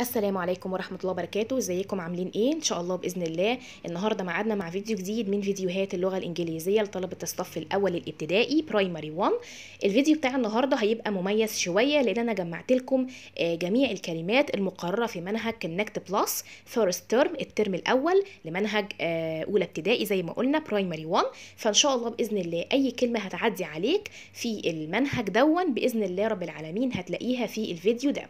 السلام عليكم ورحمة الله وبركاته. ازيكم؟ عاملين إيه؟ ان شاء الله بإذن الله النهارده معادنا مع فيديو جديد من فيديوهات اللغة الإنجليزية لطلبة الصف الأول الابتدائي primary 1 الفيديو بتاع النهارده هيبقى مميز شوية لأن أنا جمعت لكم آه، جميع الكلمات المقررة في منهج Connect Plus first term ال term الأول لمنهج آه، أولى ابتدائي زي ما قلنا primary 1 فإن شاء الله بإذن الله أي كلمة هتعدي عليك في المنهج دون بإذن الله رب العالمين هتلاقيها في الفيديو ده.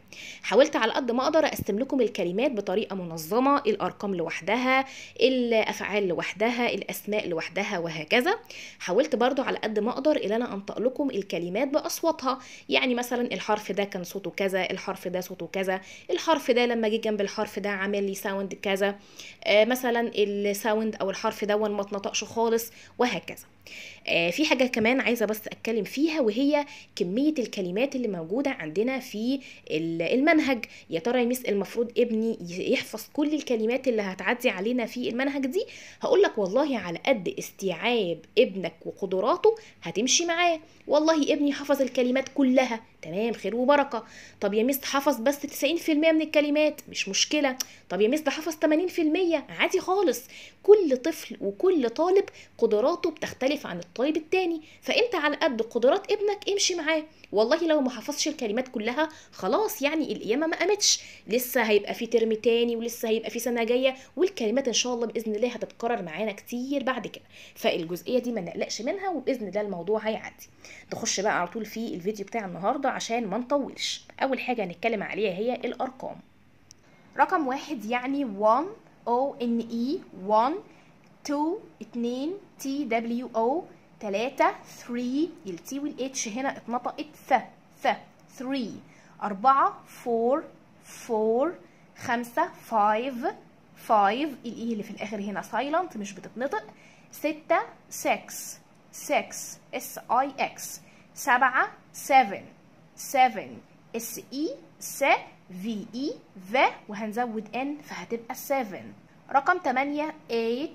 حاولت على قد ما أقدر اقسم لكم الكلمات بطريقة منظمة الأرقام لوحدها الأفعال لوحدها الأسماء لوحدها وهكذا. حاولت برضو على قد ما أقدر ان أنا أنطق لكم الكلمات بأصواتها. يعني مثلا الحرف ده كان صوته كذا الحرف ده صوته كذا الحرف ده لما جه جنب الحرف ده عامل لي sound كذا. آه مثلا ال sound أو الحرف ده ما اتنطقش خالص وهكذا. آه، في حاجة كمان عايزة بس أتكلم فيها وهي كمية الكلمات اللي موجودة عندنا في ال- المنهج. يا ترى يا ميس المفروض ابني يحفظ كل الكلمات اللي هتعدي علينا في المنهج دي. هقول لك والله على قد استيعاب ابنك وقدراته هتمشي معاه. والله ابني حفظ الكلمات كلها. تمام خير وبركة. طب يا ميس حفظ بس 90% من الكلمات؟ مش مشكلة. طب يا ده حفظ 80% عادي خالص. كل طفل وكل طالب قدراته بتختلف عن الطالب التاني. فأنت على قد قدرات ابنك امشي معاه. والله لو ما حفظش الكلمات كلها خلاص يعني القيامة ما قامتش. لسه هيبقى في ترم تاني ولسه هيبقى في سنة جاية والكلمات إن شاء الله بإذن الله هتتكرر معانا كتير بعد كده. فالجزئية دي ما نقلقش منها وبإذن الله الموضوع هيعدي. نخش بقى على طول في الفيديو بتاع النهارده عشان ما نطولش. أول حاجة هنتكلم عليها هي الأرقام. رقم واحد يعني 1 O N E 1 2 2 T W O 3 3 ال T وال H هنا اتنطقت ث ث 3 4 4 4 5 5 5 ال E اللي في الآخر هنا silent مش بتتنطق. 6 6 6 S I X 7 7 7 S E س V E ذ وهنزود N فهتبقى 7 رقم 8 8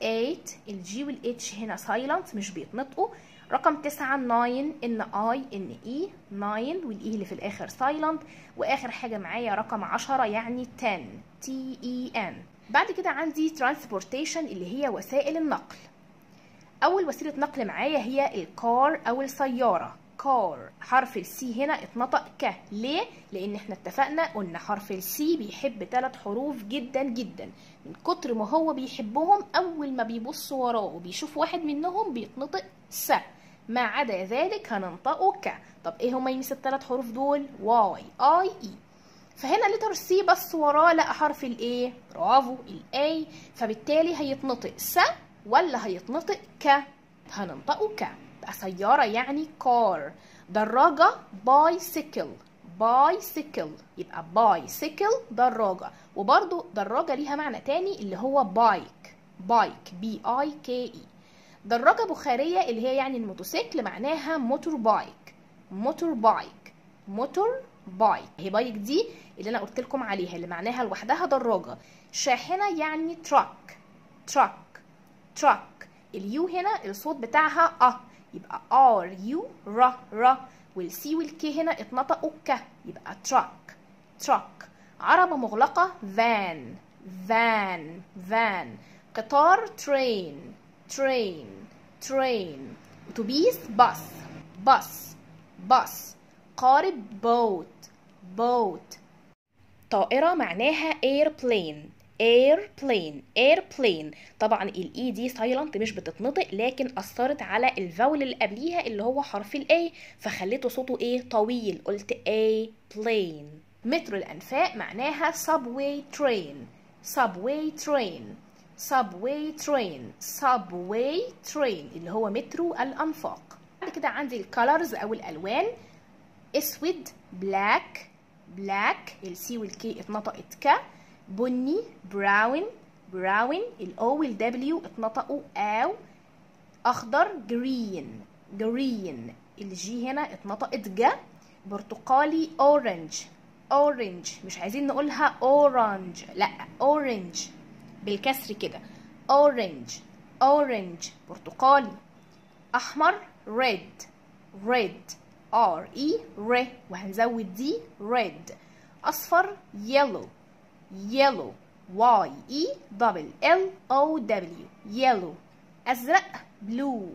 8 ال G وال H هنا silent مش بيتنطقوا. رقم 9 9 N I N E 9 وال E اللي في الآخر silent وآخر حاجة معايا رقم 10 يعني 10 T E N بعد كده عندي transportation اللي هي وسائل النقل. أول وسيلة نقل معايا هي ال car أو السيارة. car حرف ال C هنا اتنطق ك. ليه؟ لأن إحنا اتفقنا قلنا حرف ال C بيحب ثلاث حروف جدا جدا. من كتر ما هو بيحبهم أول ما بيبص وراه وبيشوف واحد منهم بيتنطق س. ما عدا ذلك هننطقه ك طب إيه هما يمس الثلاث حروف دول؟ Y I E. فهنا letter C بص وراه لقى حرف ال A برافو ال A فبالتالي هيتنطق س ولا هيتنطق ك؟ هننطقه ك بقى سيارة يعني car دراجة bicycle bicycle يبقى bicycle دراجة. وبرضو دراجة ليها معنى تاني اللي هو bike bike B I K E دراجة بخارية اللي هي يعني الموتوسيكل معناها motor bike. motor bike. motor bike. هي bike دي اللي أنا قلت لكم عليها اللي معناها لوحدها دراجة شاحنة يعني truck. truck. truck. ال U هنا الصوت بتاعها آه يبقى R U ر ر وال C وال K هنا اتنطقوا ك. يبقى truck. truck. عربة مغلقة van. van. van. قطار train. train train اتوبيس bus bus bus قارب boat boat طائرة معناها airplane airplane airplane. طبعا ال E دي silent مش بتتنطق لكن أثرت على ال vowel اللي قبليها اللي هو حرف ال A فخليته صوته إيه؟ طويل. قلت a plane مترو الأنفاق معناها subway train subway train. Subway train. Subway train اللي هو مترو الأنفاق. بعد كده عندي ال colors أو الألوان. أسود black black ال C وال K اتنطقت ك. بني brown brown ال O وال W اتنطقوا أو. أخضر green green ال G هنا اتنطقت ج. برتقالي orange orange مش عايزين نقولها orange لأ orange بالكسر كده. orange orange برتقالي. أحمر. red red R E ر وهنزود D red أصفر. Yellow. Yellow. Y e. Double. L o w. Yellow. أزرق. Blue.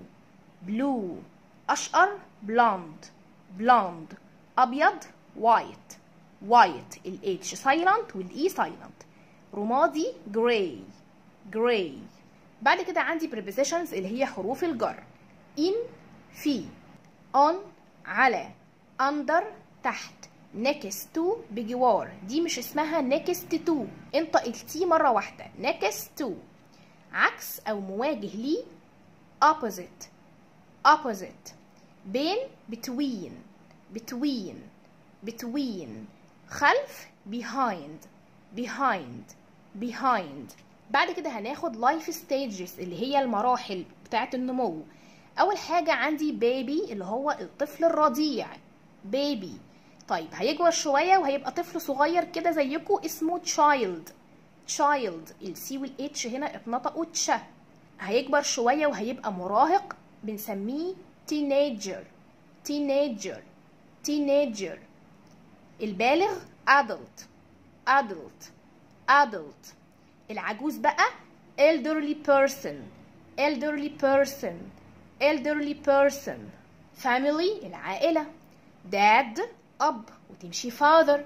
Blue. أشقر. Blonde. Blonde. أبيض. White. White. ال H silent وال E silent. رمادي gray gray بعد كده عندي prepositions اللي هي حروف الجر in في on على under تحت next to بجوار دي مش اسمها next to انطق التي مرة واحدة next to عكس أو مواجه ليه opposite opposite بين between between between خلف behind behind behind. بعد كده هناخد life stages اللي هي المراحل بتاعة النمو. أول حاجة عندي baby اللي هو الطفل الرضيع. baby. طيب هيكبر شوية وهيبقى طفل صغير كده زيكم اسمه child. child. السي والاتش هنا اتنطقوا تش هيكبر شوية وهيبقى مراهق بنسميه teenager. teenager. teenager. البالغ adult. adult. Adult العجوز بقى elderly person elderly person elderly person family العائلة dad أب وتمشي father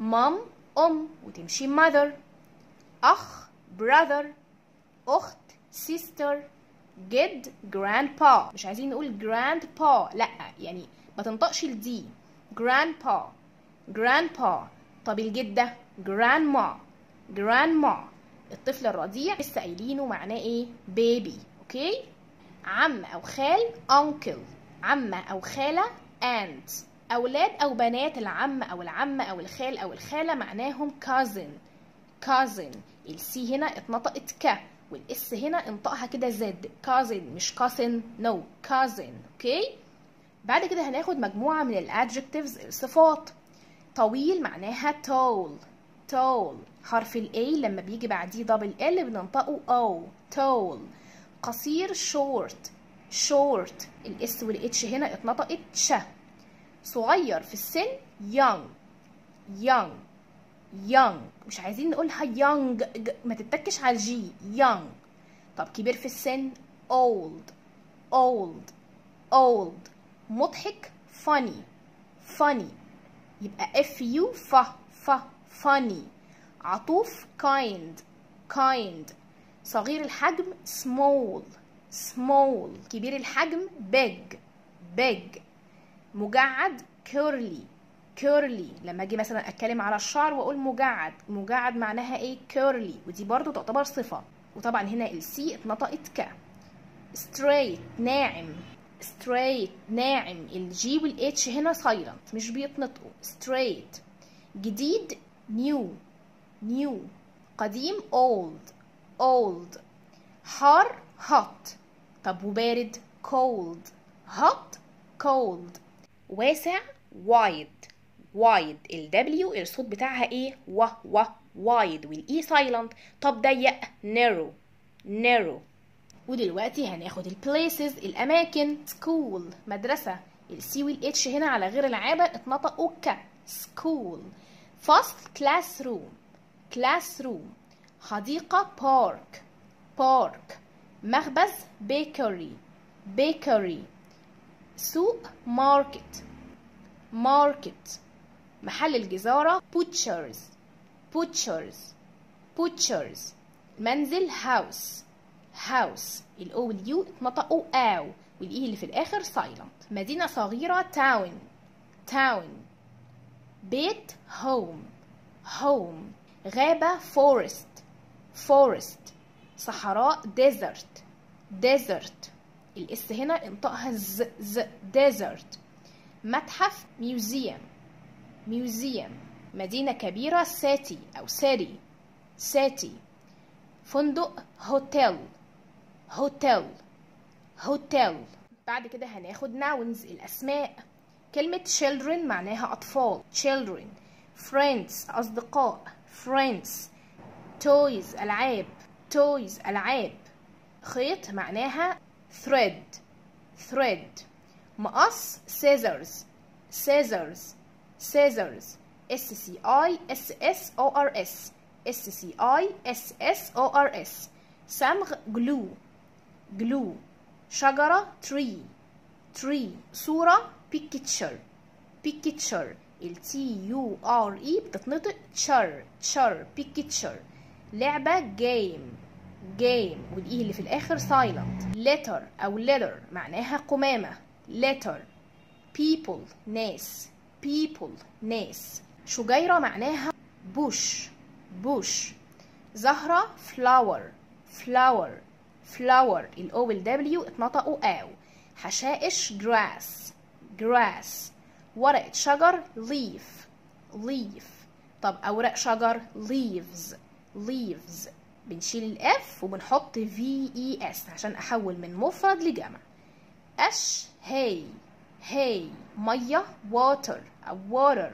mom أم وتمشي mother أخ brother أخت sister جد grandpa مش عايزين نقول grandpa لا يعني ما تنطقش ال D grandpa grandpa طب الجدة grandma grandma. الطفل الرضيع لسه قايلينه معناه إيه؟ Baby. Okay عم أو خال uncle. عمة أو خالة aunt. أولاد أو بنات العم أو العمة أو الخال أو الخالة معناهم cousin. Cousin. ال C هنا اتنطقت ك وال S هنا انطقها كده Z cousin. مش cousin. No. Cousin. Okay بعد كده هناخد مجموعة من ال adjectives الصفات. طويل معناها tall. Tall حرف ال A لما بيجي بعديه double L بننطقه O. tall قصير short. short. ال S وال H هنا اتنطقت ش صغير في السن young. young. young. مش عايزين نقولها young. ما تتكش على الجي young. طب كبير في السن old. old. old. مضحك funny. funny. يبقى f u ف ف funny. عطوف kind. kind. صغير الحجم small. small. كبير الحجم big. big. مجعد curly. curly. لما أجي مثلا أتكلم على الشعر وأقول مجعد. مجعد معناها إيه؟ curly. ودي برضو تعتبر صفة. وطبعا هنا ال C اتنطقت ك. straight. ناعم. straight. ناعم. ال G وال H هنا silent. مش بيتنطقوا. straight. جديد new new قديم old old حار hot. طب وبارد cold hot cold. واسع wide wide. ال W الصوت بتاعها إيه؟ و و wide. وال E silent. طب ضيق narrow narrow. ودلوقتي هناخد ال places الأماكن school مدرسة. ال C وال H هنا على غير العادة اتنطقوا ك school. فصل classroom classroom حديقة park park مخبز bakery bakery سوق market market محل الجزارة butchers butchers butchers منزل house house ال O وال U اتنطقوا أو وال E اللي في الآخر silent مدينة صغيرة town town بيت home home غابة forest forest صحراء desert desert الاس هنا انطقها ز ز desert متحف museum museum مدينة كبيرة city أو city city فندق hotel hotel hotel بعد كده هناخد nouns الأسماء كلمة children معناها أطفال children friends أصدقاء friends toys ألعاب toys ألعاب خيط معناها thread thread مقص scissors scissors scissors S C I S S O R S S C I S S O R S صمغ glue glue شجرة tree tree صورة picture picture ال T U R E بتتنطق char char picture لعبة game game والإي اللي في الآخر silent letter أو letter معناها قمامة letter people ناس people ناس شجيرة معناها bush bush زهرة flower flower flower ال O وال W اتنطقوا أو حشائش grass grass. ورقة شجر leaf. leaf. طب أوراق شجر leaves. leaves. بنشيل الأف وبنحط في اس عشان أحول من مفرد لجمع أش هي هي مية water. water.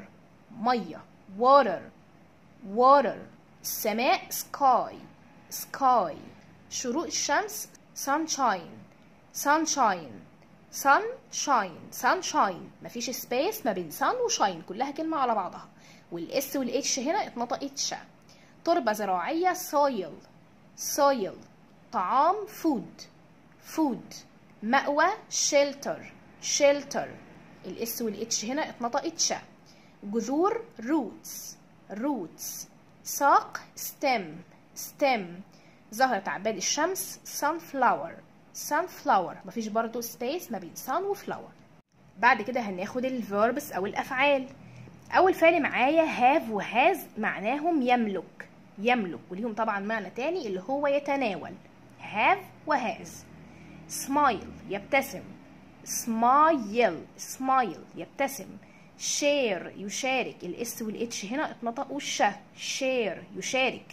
مية. water. water. السماء sky. sky. شروق الشمس sunshine. sunshine. Sunshine sunshine مفيش space ما بين sun و shine كلها كلمة على بعضها. وال S وال H هنا اتنطقت شا تربة زراعية soil soil. طعام food food. مأوى shelter shelter. ال S وال H هنا اتنطقت شا جذور roots roots. ساق stem stem. زهرة عباد الشمس sunflower. Sunflower. مفيش برضو space ما بين sun و flower بعد كده هناخد ال verbs أو الأفعال. أول فعل معايا have و has معناهم يملك. يملك وليهم طبعا معنى تاني اللي هو يتناول. have و has smile يبتسم. smile smile يبتسم. share يشارك. ال S وال H هنا اتنطقوا الش share يشارك.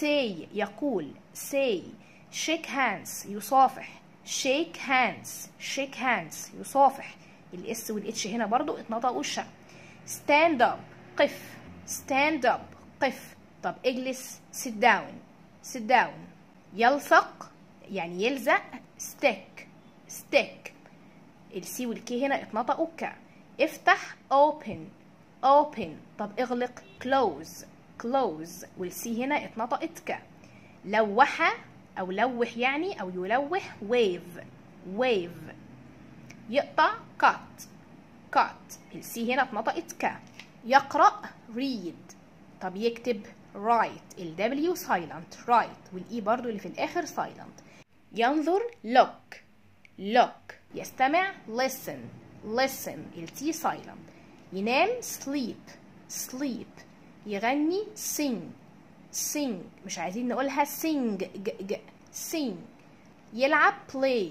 say يقول. say shake hands يصافح shake hands shake hands يصافح ال S وال H هنا برضو اتنطقوا الش stand up قف. Stand up قف. طب اجلس sit down. Sit down. يلصق يعني يلزق. Stick stick. السي والكي هنا اتنطقوا ك افتح open. Open. طب اغلق close. Close. والسي هنا اتنطقت ك لوح أو لوح يعني أو يلوح wave wave. يقطع cut cut. السي هنا اتنطقت ك. يقرأ read. طب يكتب write. ال W silent write. والإي برضو اللي في الآخر silent. ينظر look look. يستمع listen listen. ال T silent. ينام sleep sleep. يغني sing. Sing مش عايزين نقولها sing ج ج sing. يلعب play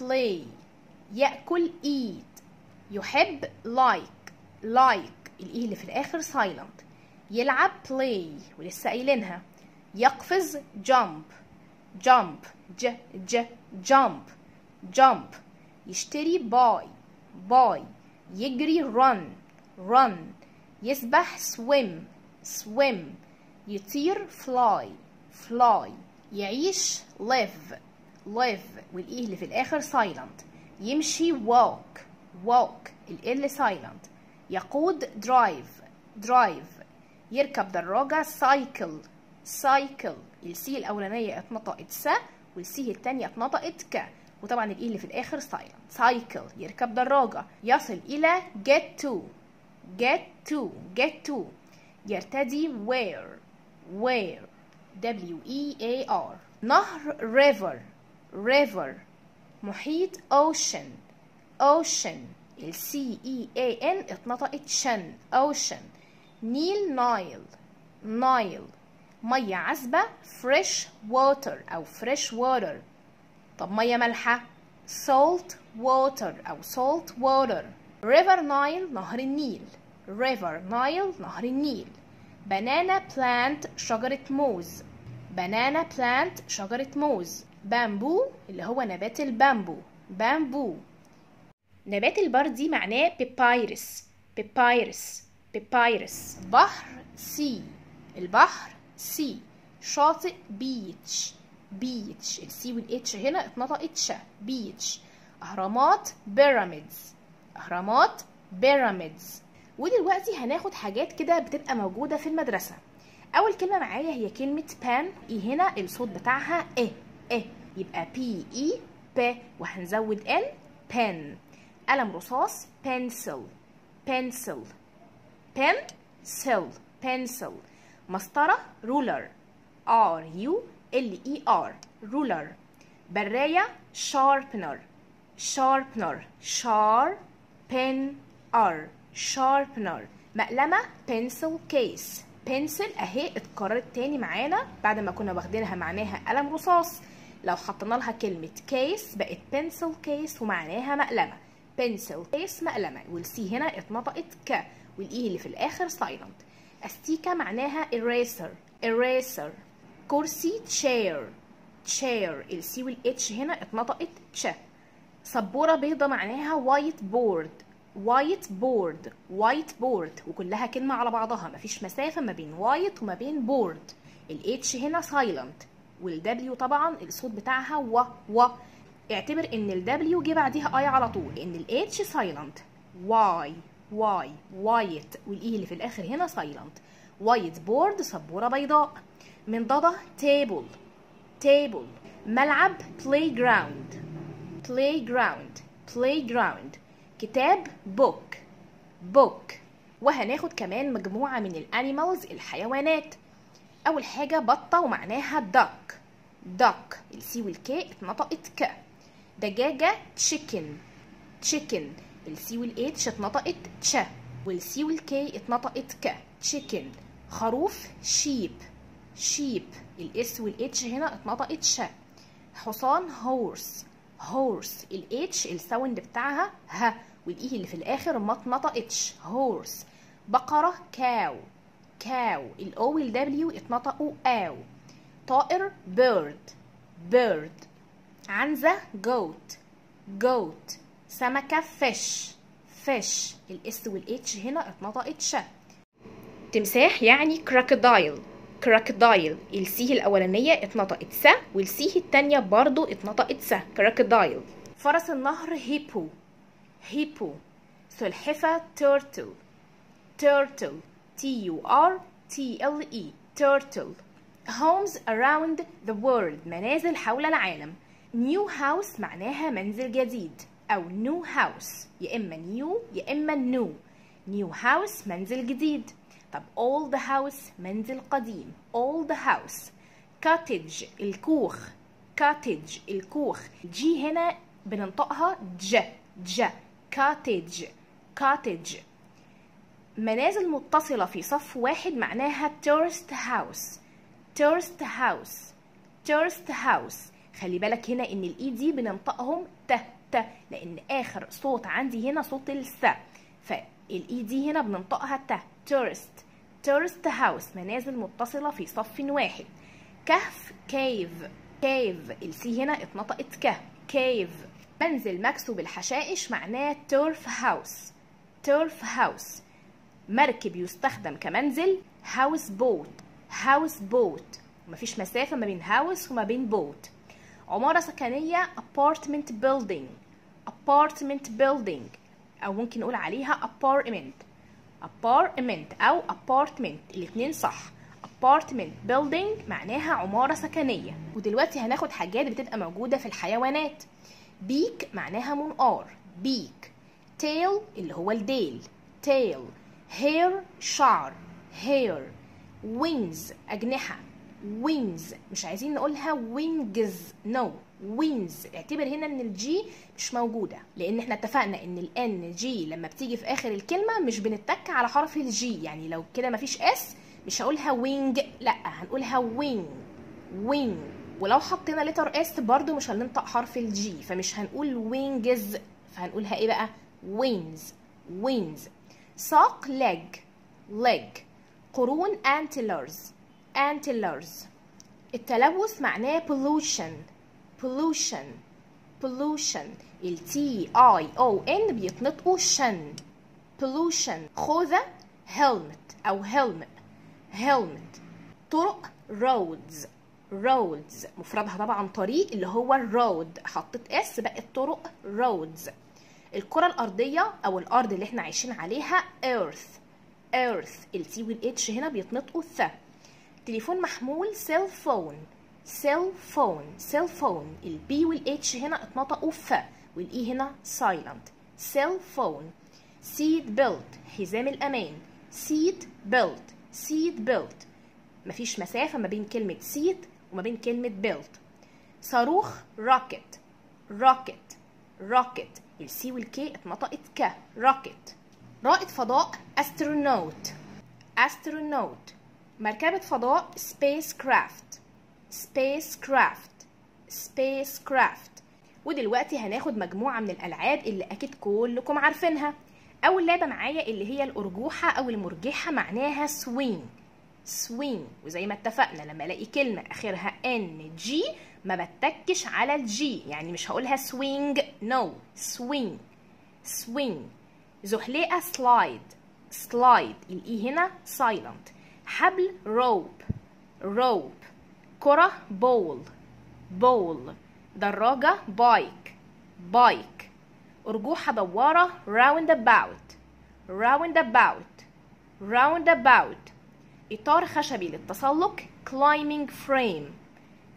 play. يأكل eat. يحب like like. الإي اللي في الآخر silent. يلعب play ولسه قايلينها. يقفز jump. jump ج ج jump. jump. يشتري buy buy يجري run run. يسبح swim swim. يطير fly fly يعيش live live وال E اللي في الآخر silent. يمشي walk walk ال silent. يقود drive drive. يركب دراجة cycle cycle ال C الأولانية اتنطقت س وال C التانية اتنطقت ك. وطبعا ال E اللي في الآخر silent cycle يركب دراجة. يصل إلى get to get to get to. يرتدي wear wear W E A R نهر river river محيط ocean ocean ال C E A N اتنطقت شن ocean نيل نايل نايل مية عذبة fresh water أو fresh water طب مية مالحة salt water أو salt water river Nile نهر النيل river Nile نهر النيل banana plant شجرة موز. Banana plant شجرة موز. بامبو اللي هو نبات البامبو. بامبو نبات البردي معناه papyrus papyrus papyrus بحر sea البحر sea شاطئ beach beach ال C وال H هنا اتنطقت ش beach أهرامات pyramids أهرامات pyramids ودلوقتي هناخد حاجات كده بتبقى موجودة في المدرسة. أول كلمة معايا هي كلمة pen إيه هنا؟ الصوت بتاعها إيه إيه يبقى P E ب وهنزود N pen قلم رصاص. Pencil. Pencil. Pencil. Pencil. مسطرة. Ruler. R U L E R. Ruler. براية. Sharpener. Sharpener. Sharpener. Sharpener. مقلمة pencil case. pencil أهي اتكررت تاني معانا. بعد ما كنا واخدينها معناها قلم رصاص. لو حطينا لها كلمة case بقت pencil case ومعناها مقلمة. pencil case مقلمة. والسي هنا اتنطقت ك. وال E اللي في الآخر silent. أستيكة معناها eraser. eraser. كرسي chair. chair. ال C وال H هنا اتنطقت تش سبورة بيضة معناها white board white board white board وكلها كلمة على بعضها. مفيش مسافة ما بين white وما بين board ال H هنا silent. وال W طبعا الصوت بتاعها و و. اعتبر إن ال W جه بعديها I على طول. ان ال H silent. Y Y white وال E اللي في الآخر هنا silent. white board سبورة بيضاء. من ضده table table ملعب playground playground playground. كتاب book. Book. وهناخد كمان مجموعة من ال animals الحيوانات. أول حاجة بطة ومعناها duck. Duck. ال C وال K اتنطقت ك. دجاجة chicken. Chicken. ال C وال H اتنطقت تش وال C وال K اتنطقت ك. Chicken. خروف sheep. Sheep. ال S وال H هنا اتنطقت ش. حصان horse. Horse. ال H ال sound بتاعها ه. وال E اللي في الآخر ما اتنطقتش. horse بقرة cow cow ال O وال W اتنطقوا آو. طائر bird. bird. عنزة goat. goat. سمكة fish. fish. ال S وال H هنا اتنطقت ش تمساح يعني crocodile crocodile ال C الأولانية اتنطقت س وال C التانية برضو اتنطقت س. crocodile فرس النهر hippo hippo سلحفه turtle turtle T U R T L E turtle homes around the world منازل حول العالم new house معناها منزل جديد أو new house يا إما new يا إما new new house منزل جديد طب old house منزل قديم old house cottage الكوخ cottage الكوخ جي هنا بننطقها ج ج cottage cottage. منازل متصلة في صف واحد معناها terraced house. terraced house. terraced house. خلي بالك هنا إن ال E D بننطقهم ت ت لأن آخر صوت عندي هنا صوت ال S فال E D هنا بننطقها ت terraced. terraced house. منازل متصلة في صف واحد. كهف cave cave ال C هنا اتنطقت ك. cave منزل مكسو بالحشائش معناه turf house turf house مركب يستخدم كمنزل houseboat houseboat مفيش مسافة ما بين house وما بين boat عمارة سكنية apartment building. apartment building. أو ممكن نقول عليها apartment. apartment أو apartment. الاتنين صح. apartment building معناها عمارة سكنية. ودلوقتي هناخد حاجات بتبقى موجودة في الحيوانات. beak معناها منقار. beak tail اللي هو الديل. tail. hair شعر. hair. wings أجنحة. wings مش عايزين نقولها wings. no. wings اعتبر هنا إن ال G مش موجودة. لأن إحنا اتفقنا إن ال N G لما بتيجي في آخر الكلمة مش بنتك على حرف ال G يعني لو كده مفيش S مش هقولها wing لأ هنقولها wing. wing. ولو حطينا letter S برضو مش هننطق حرف ال G فمش هنقول wings فهنقولها إيه بقى؟ wings wings ساق leg leg قرون antlers antlers التلوث معناه pollution pollution pollution. ال t i o n بيتنطقوا شن pollution. خوذة helmet أو helmet helmet. طرق roads. Roads. مفردها طبعا طريق اللي هو road حطيت S بقت طرق roads. الكرة الأرضية أو الأرض اللي إحنا عايشين عليها earth. earth. ال T وال H هنا بيتنطقوا ث. تليفون محمول cell phone cell phone cell phone ال P وال H هنا اتنطقوا ف وال E هنا silent cell phone seat belt حزام الأمان. seat belt seat belt مفيش مسافة ما بين كلمة seat وما بين كلمة belt صاروخ rocket rocket rocket ال C وال K اتنطقت ك. rocket رائد فضاء astronaut astronaut مركبة فضاء spacecraft spacecraft spacecraft ودلوقتي هناخد مجموعة من الألعاب اللي أكيد كلكم عارفينها. أول لعبة معايا اللي هي الأرجوحة أو المرجحة معناها swing swing وزي ما اتفقنا لما الاقي كلمة اخرها N G ما بتكش على ال G يعني مش هقولها swing no swing swing زحليقة slide slide ال E هنا silent حبل rope rope كرة ball ball دراجة bike bike أرجوحة دوارة راوند about. راوند about. راوند about. إطار خشبي للتسلق climbing frame.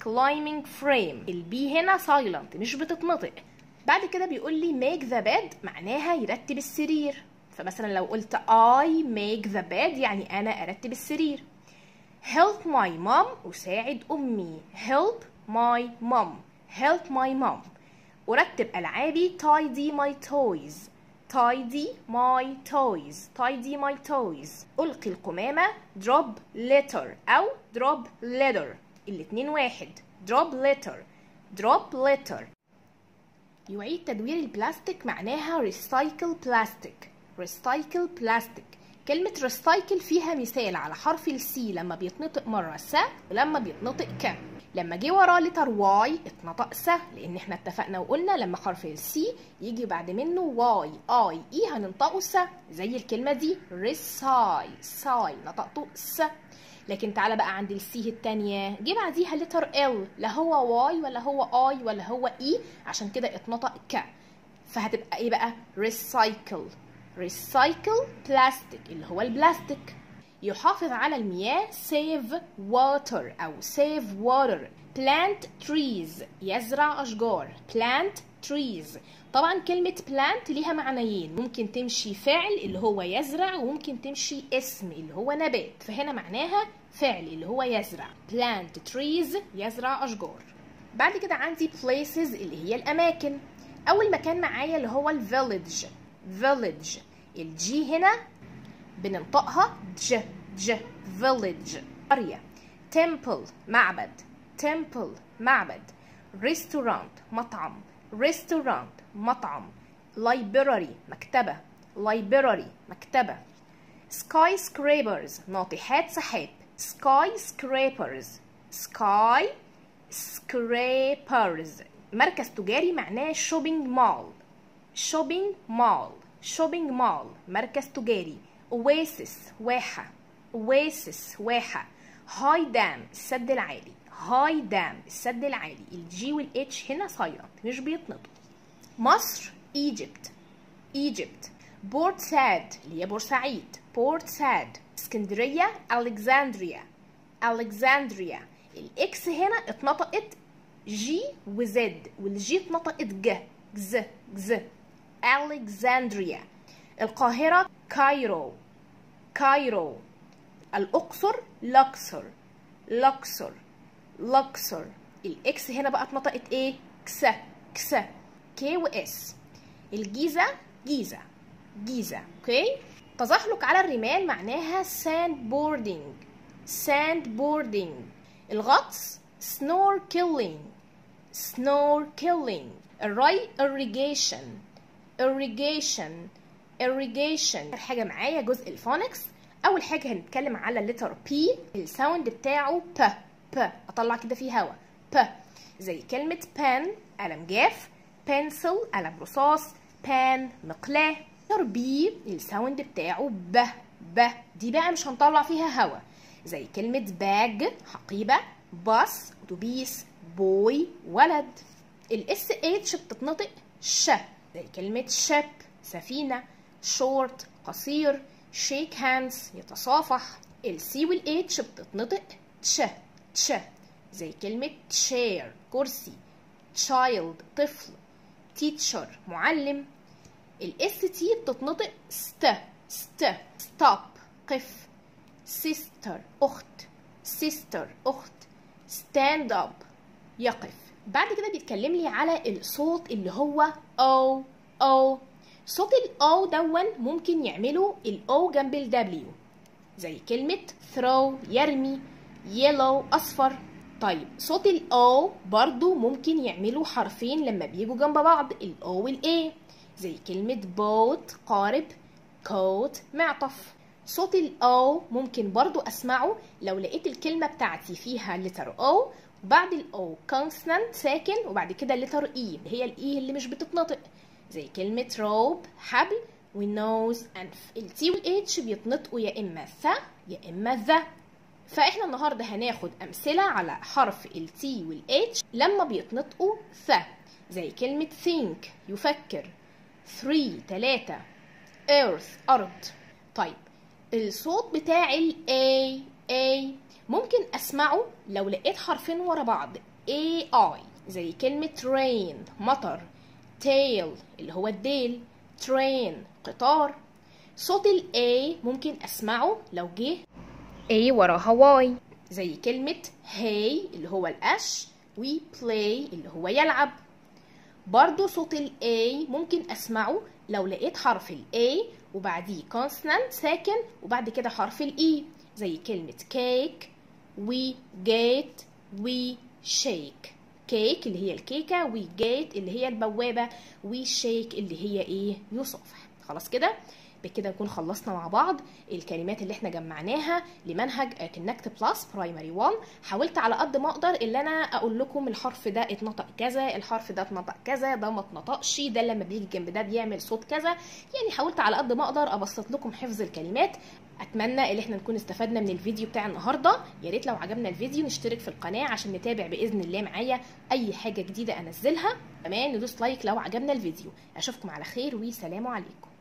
climbing frame. ال B هنا silent مش بتتنطق. بعد كده بيقول لي make the bed معناها يرتب السرير. فمثلا لو قلت I make the bed يعني أنا أرتب السرير. help my mom أساعد أمي. help my mom. help my mom. أرتب ألعابي tidy my toys. tidy my toys tidy my toys ألقي القمامة drop litter أو drop litter الاتنين واحد drop litter drop litter يعيد تدوير البلاستيك معناها recycle plastic recycle plastic كلمة recycle فيها مثال على حرف ال C لما بيتنطق مرة س ولما بيتنطق ك. لما جه وراه letter Y اتنطق س لأن إحنا اتفقنا وقلنا لما حرف ال C يجي بعد منه Y E I هننطقه س. زي الكلمة دي recy cy نطقته س. لكن تعالى بقى عند ال C التانية. جه بعديها letter L لا هو Y ولا هو E ولا هو I عشان كده اتنطق ك. فهتبقى إيه بقى؟ recycle recycle plastic اللي هو البلاستيك. يحافظ على المياه. save water أو save water. plant trees يزرع أشجار. plant trees. طبعا كلمة plant ليها معنيين. ممكن تمشي فعل اللي هو يزرع وممكن تمشي اسم اللي هو نبات. فهنا معناها فعل اللي هو يزرع. plant trees يزرع أشجار. بعد كده عندي places اللي هي الأماكن. أول مكان معايا اللي هو الفيلج village الجي هنا بننطقها ج ج village قرية temple معبد temple معبد restaurant مطعم restaurant مطعم library مكتبة library مكتبة skyscrapers ناطحات سحاب skyscrapers skyscrapers مركز تجاري معناه shopping mall shopping mall. Shopping mall. مركز تجاري oasis واحة oasis واحة High Dam السد العالي High Dam السد العالي ال G وال H هنا silent مش بيتنطقوا مصر Egypt Egypt Port Said اللي هي بورسعيد Port Said اسكندرية Alexandria Alexandria ال X هنا اتنطقت جي وزد والجي اتنطقت ج جز جز Alexandria القاهرة Cairo Cairo الأقصر Luxor Luxor Luxor. ال X هنا بقى اتنطقت إيه؟ كس كس كي وإس الجيزة جيزة جيزة. okay؟ تزحلق على الرمال معناها sandboarding sandboarding الغطس snorkeling snorkeling الري irrigation. Irrigation. Irrigation. حاجة معايا جزء ال phonics. أول حاجة هنتكلم على ال letter P ال sound بتاعه ب ب أطلع كده فيه هوا. ب زي كلمة pen قلم جاف. pencil قلم رصاص. pan مقلاة. letter B ال sound بتاعه ب. ب. دي بقى مش هنطلع فيها هوا. زي كلمة bag حقيبة. باص أتوبيس boy ولد. ال S H بتتنطق ش. زي كلمة ship سفينة short قصير shake hands يتصافح ال C وال H بتتنطق تش تش زي كلمة chair كرسي child طفل teacher معلم ال S T بتتنطق ست ست stop قف sister أخت sister أخت stand up يقف. بعد كده بيتكلم لي على الصوت اللي هو أو أو صوت ال O دون ممكن يعملوا ال O جنب ال W زي كلمة throw يرمي yellow أصفر. طيب صوت ال O برضو ممكن يعملوا حرفين لما بيجوا جنب بعض ال O وال A زي كلمة boat قارب coat معطف. صوت ال O ممكن برضو أسمعه لو لقيت الكلمة بتاعتي فيها letter O بعد ال O consonant ساكن وبعد كده ال letter E اللي هي ال E اللي مش بتتنطق. زي كلمة rope حبل و nose أنف. ال T وال H بيتنطقوا يا إما ث يا إما ذا فإحنا النهارده هناخد أمثلة على حرف ال T وال H لما بيتنطقوا ث. زي كلمة think يفكر. 3 3 earth أرض. طيب الصوت بتاع ال A A. ممكن أسمعه لو لقيت حرفين ورا بعض. A I زي كلمة rain مطر. tail اللي هو الديل. train قطار. صوت ال A ممكن أسمعه لو جه A وراها Y زي كلمة hey اللي هو القش و play اللي هو يلعب. برضو صوت ال A ممكن أسمعه لو لقيت حرف ال A وبعديه consonant ساكن وبعد كده حرف ال E زي كلمة cake و gate و shake. cake اللي هي الكيكة و gate اللي هي البوابة و shake اللي هي إيه؟ يصافح خلاص كده؟ بكده نكون خلصنا مع بعض الكلمات اللي إحنا جمعناها لمنهج Connect Plus Primary 1 حاولت على قد ما أقدر اللي أنا أقول لكم الحرف ده اتنطق كذا الحرف ده اتنطق كذا ده ما اتنطقش ده لما بيجي جنب ده بيعمل صوت كذا. يعني حاولت على قد ما أقدر أبسط لكم حفظ الكلمات. أتمنى إن إحنا نكون استفدنا من الفيديو بتاع النهارده. يا ريت لو عجبنا الفيديو نشترك في القناة عشان نتابع بإذن الله معايا أي حاجة جديدة أنزلها. كمان ندوس لايك لو عجبنا الفيديو. أشوفكم على خير وسلام عليكم.